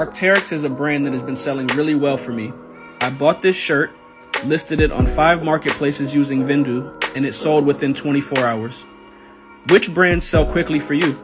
Arc'teryx is a brand that has been selling really well for me. I bought this shirt, listed it on five marketplaces using Vendoo, and it sold within 24 hours. Which brands sell quickly for you?